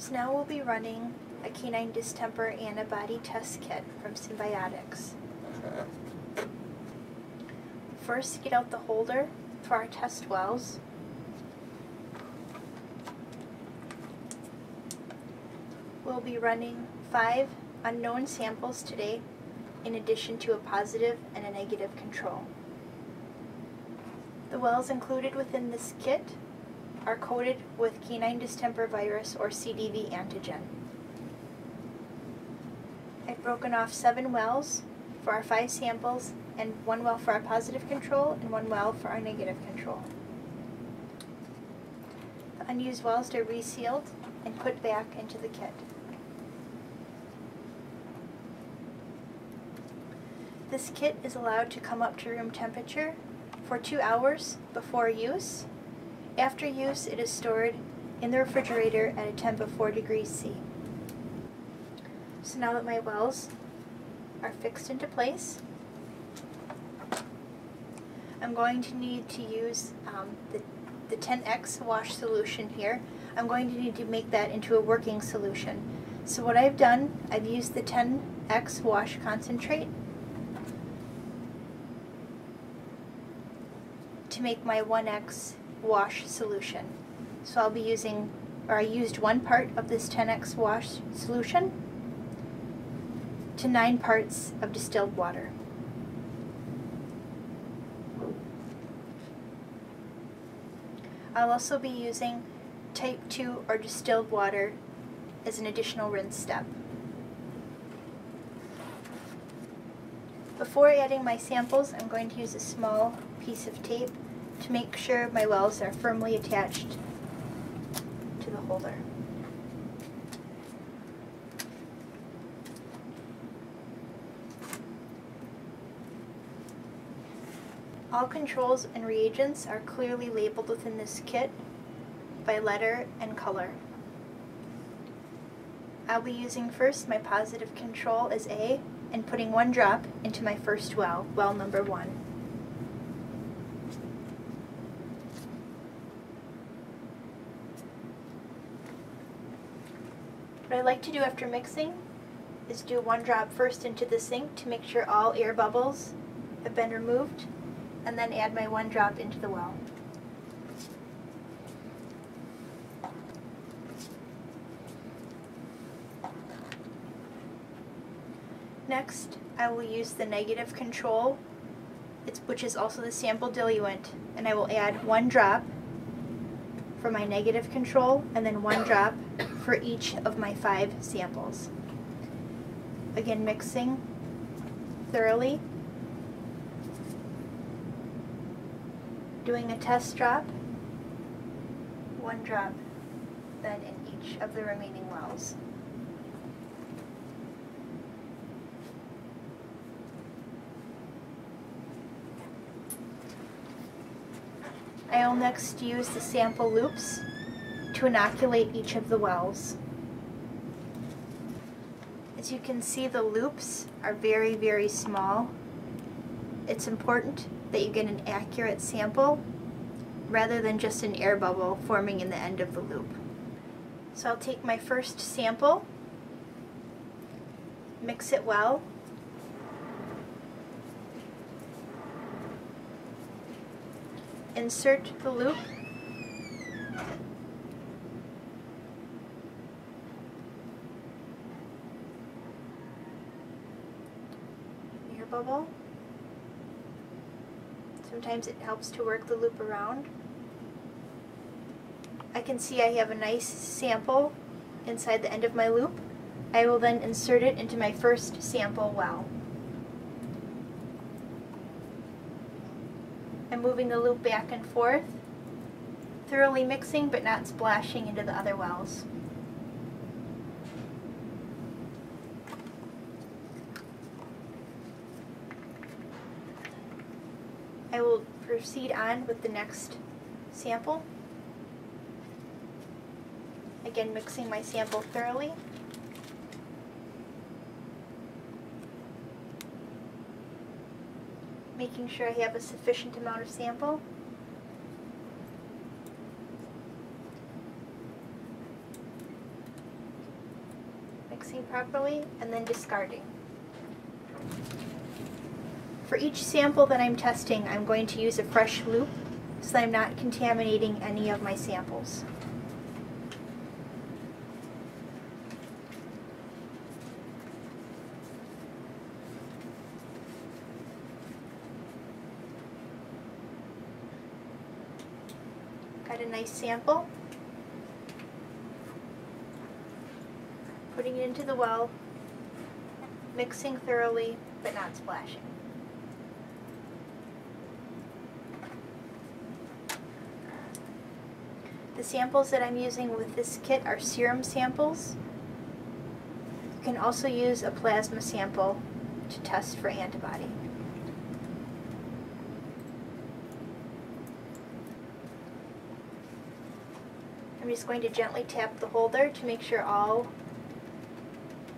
So now we'll be running a canine distemper antibody test kit from Synbiotics. First, get out the holder for our test wells. We'll be running five unknown samples today in addition to a positive and a negative control. The wells included within this kit are coated with canine distemper virus or CDV antigen. I've broken off seven wells for our five samples and one well for our positive control and one well for our negative control. The unused wells are resealed and put back into the kit. This kit is allowed to come up to room temperature for two hours before use after use, it is stored in the refrigerator at a temp of 4 degrees C. So now that my wells are fixed into place, I'm going to need to use um, the, the 10X wash solution here. I'm going to need to make that into a working solution. So what I've done, I've used the 10X wash concentrate to make my 1X wash solution. So I'll be using, or I used one part of this 10x wash solution to nine parts of distilled water. I'll also be using type 2 or distilled water as an additional rinse step. Before adding my samples, I'm going to use a small piece of tape to make sure my wells are firmly attached to the holder. All controls and reagents are clearly labeled within this kit by letter and color. I'll be using first my positive control as A and putting one drop into my first well, well number one. What I like to do after mixing is do one drop first into the sink to make sure all air bubbles have been removed, and then add my one drop into the well. Next, I will use the negative control, which is also the sample diluent, and I will add one drop for my negative control and then one drop for each of my five samples. Again, mixing thoroughly. Doing a test drop, one drop then in each of the remaining wells. I'll next use the sample loops to inoculate each of the wells. As you can see, the loops are very, very small. It's important that you get an accurate sample rather than just an air bubble forming in the end of the loop. So I'll take my first sample, mix it well, insert the loop air bubble sometimes it helps to work the loop around. I can see I have a nice sample inside the end of my loop. I will then insert it into my first sample well. And moving the loop back and forth, thoroughly mixing but not splashing into the other wells. I will proceed on with the next sample. Again, mixing my sample thoroughly. making sure I have a sufficient amount of sample. Mixing properly and then discarding. For each sample that I'm testing, I'm going to use a fresh loop so I'm not contaminating any of my samples. Got a nice sample. Putting it into the well, mixing thoroughly, but not splashing. The samples that I'm using with this kit are serum samples. You can also use a plasma sample to test for antibody. I'm just going to gently tap the holder to make sure all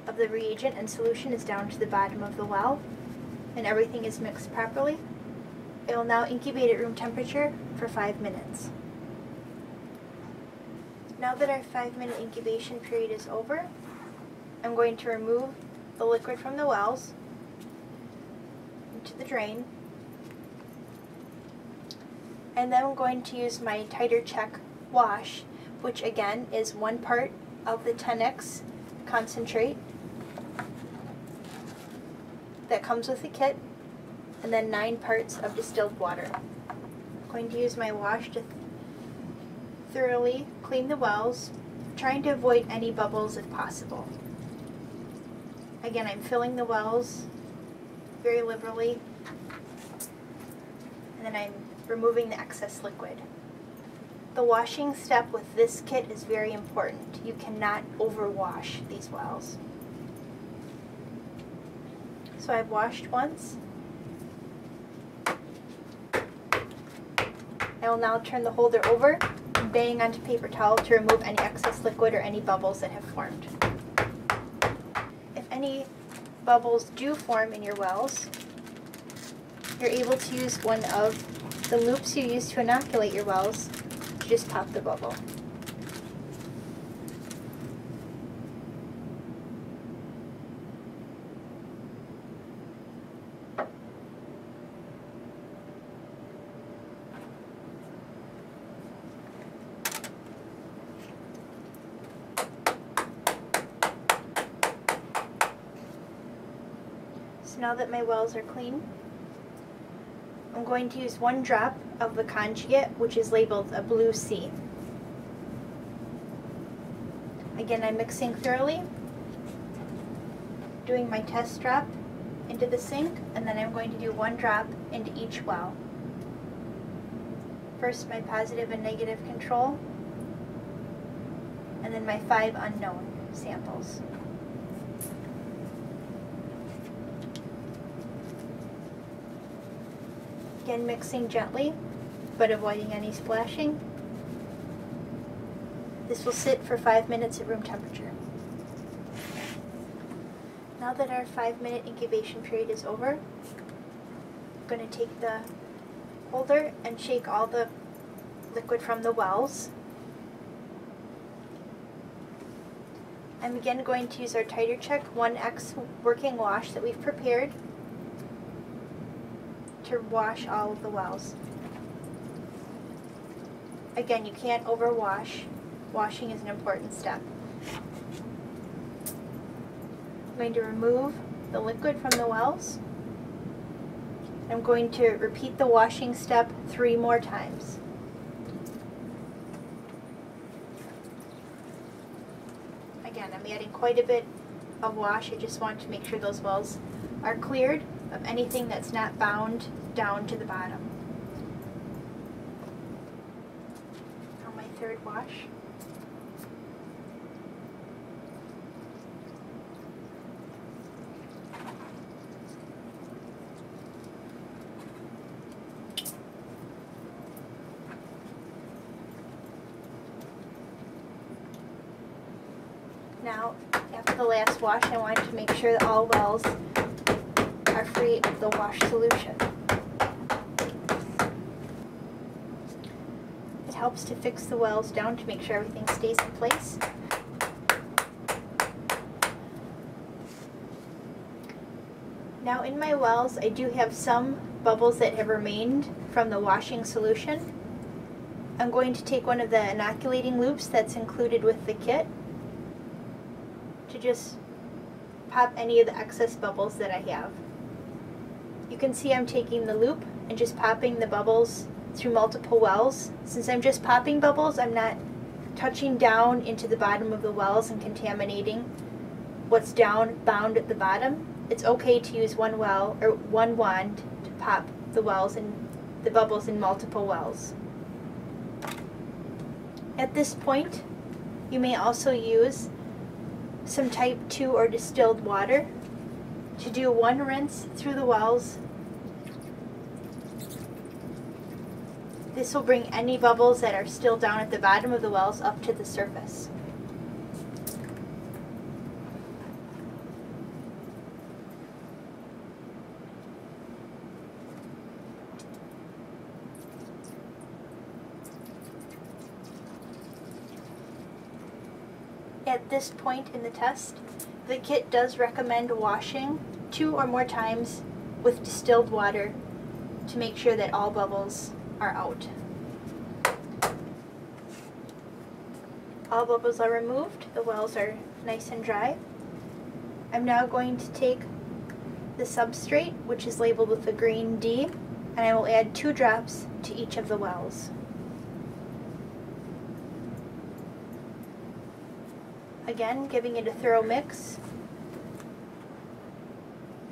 of the reagent and solution is down to the bottom of the well and everything is mixed properly. It will now incubate at room temperature for five minutes. Now that our five minute incubation period is over, I'm going to remove the liquid from the wells into the drain. And then I'm going to use my TiterCHEK wash which again is one part of the 10x concentrate that comes with the kit, and then nine parts of distilled water. I'm going to use my wash to thoroughly clean the wells, trying to avoid any bubbles if possible. Again, I'm filling the wells very liberally, and then I'm removing the excess liquid. The washing step with this kit is very important. You cannot overwash these wells. So I've washed once. I will now turn the holder over bang onto paper towel to remove any excess liquid or any bubbles that have formed. If any bubbles do form in your wells, you're able to use one of the loops you use to inoculate your wells to just pop the bubble. Now that my wells are clean, I'm going to use one drop of the conjugate, which is labeled a blue C. Again, I'm mixing thoroughly, doing my test drop into the sink, and then I'm going to do one drop into each well. First my positive and negative control, and then my five unknown samples. Again, mixing gently, but avoiding any splashing. This will sit for five minutes at room temperature. Now that our five minute incubation period is over, I'm going to take the holder and shake all the liquid from the wells. I'm again going to use our TiterCHEK 1X working wash that we've prepared to wash all of the wells. Again, you can't overwash. Washing is an important step. I'm going to remove the liquid from the wells. I'm going to repeat the washing step three more times. Again, I'm adding quite a bit of wash. I just want to make sure those wells are cleared of anything that's not bound down to the bottom. On my third wash. Now, after the last wash, I wanted to make sure that all wells are free of the wash solution. Helps to fix the wells down to make sure everything stays in place. Now in my wells, I do have some bubbles that have remained from the washing solution. I'm going to take one of the inoculating loops that's included with the kit to just pop any of the excess bubbles that I have. You can see I'm taking the loop and just popping the bubbles through multiple wells. Since I'm just popping bubbles, I'm not touching down into the bottom of the wells and contaminating what's down bound at the bottom. It's okay to use one well or one wand to pop the wells and the bubbles in multiple wells. At this point, you may also use some type 2 or distilled water to do one rinse through the wells. This will bring any bubbles that are still down at the bottom of the wells up to the surface. At this point in the test, the kit does recommend washing two or more times with distilled water to make sure that all bubbles are out. All bubbles are removed, the wells are nice and dry. I'm now going to take the substrate, which is labeled with the green D, and I will add two drops to each of the wells. Again, giving it a thorough mix.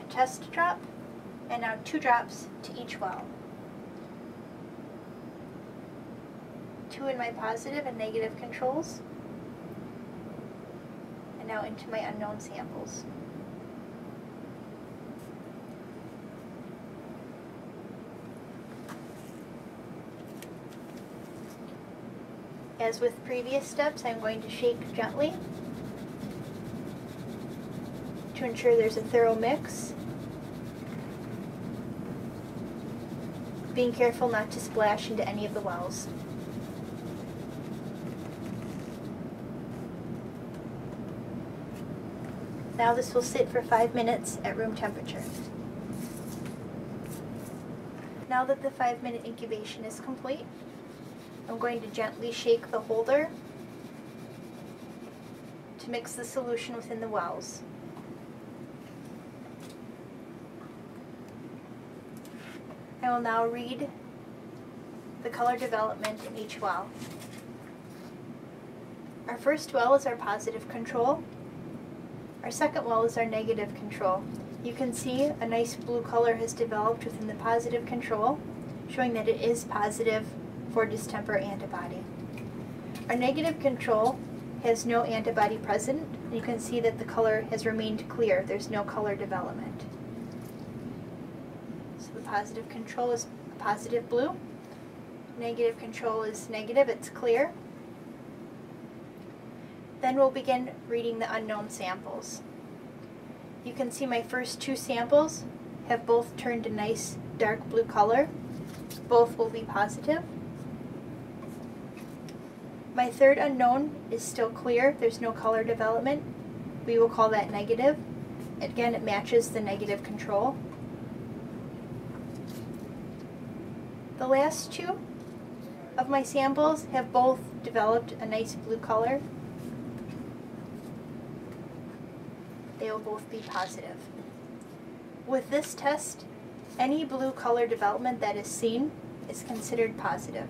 A test drop, and now two drops to each well. Two in my positive and negative controls. And now into my unknown samples. As with previous steps, I'm going to shake gently to ensure there's a thorough mix. Being careful not to splash into any of the wells. Now this will sit for five minutes at room temperature. Now that the five minute incubation is complete, I'm going to gently shake the holder to mix the solution within the wells. I will now read the color development in each well. Our first well is our positive control. Our second well is our negative control. You can see a nice blue color has developed within the positive control, showing that it is positive for distemper antibody. Our negative control has no antibody present. You can see that the color has remained clear. There's no color development So the positive control is positive blue. Negative control is negative, it's clear. Then we'll begin reading the unknown samples. You can see my first two samples have both turned a nice dark blue color. Both will be positive. My third unknown is still clear, there's no color development. We will call that negative. Again, it matches the negative control. The last two of my samples have both developed a nice blue color. They will both be positive. With this test, any blue color development that is seen is considered positive.